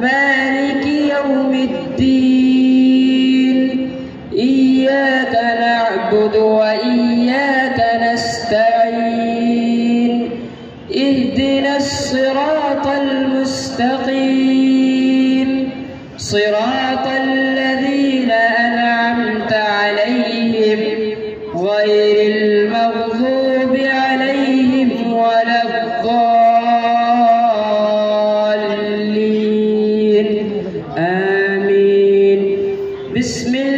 مالك يوم الدين. إياك نعبد وإياك نستعين. اهدنا الصراط المستقيم. صراط الذين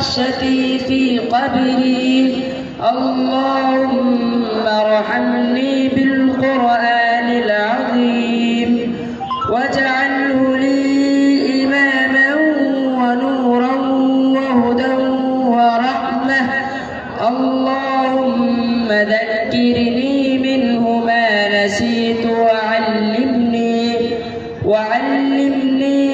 وحشتي في قبري. اللهم ارحمني بالقرآن العظيم. واجعله لي إماما ونورا وهدى ورحمة. اللهم ذكرني منه ما نسيت وعلمني وعلمني